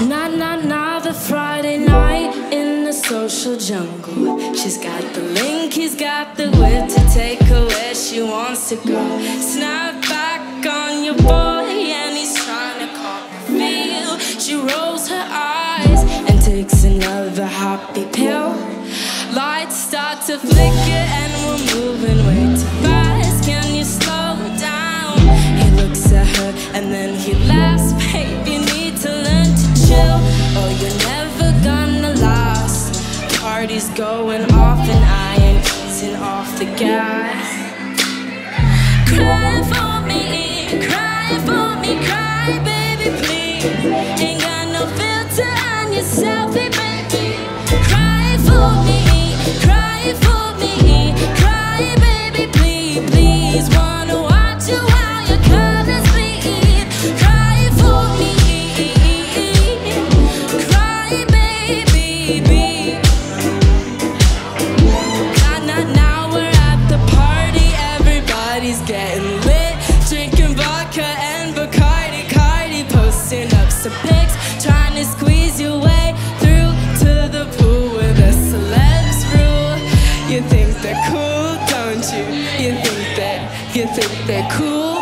Not, not, not the Friday night in the social jungle. She's got the link, he's got the whip to take her where she wants to go. Snap back on your boy, and he's trying to call feel. She rolls her eyes and takes another happy pill. Lights start to flicker, and we're moving Party's going off, and I ain't easing off the gas. Cry for me, cry for me, cry, baby, please. Ain't got no filter on your selfie, baby. Cry for me, cry for me, cry, baby, please, please. Wanna watch you while your colors bleed. Cry for me, cry, baby. Think they're cool?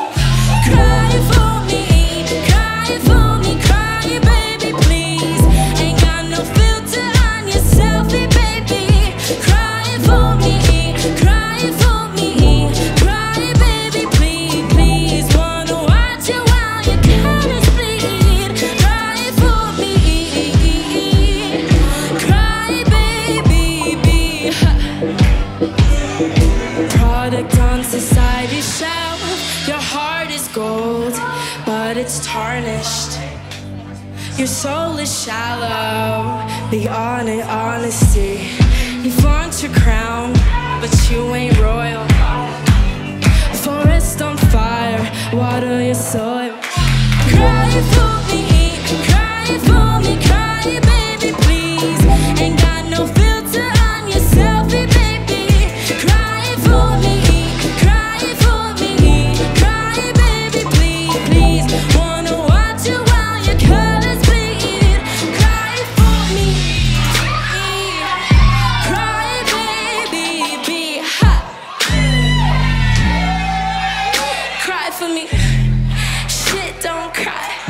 Product on society's shelf. Your heart is gold, but it's tarnished. Your soul is shallow. Be on it, honesty. You flaunt your crown, but you ain't royal. Forest on fire, water your soil. Cry for Shit, don't cry.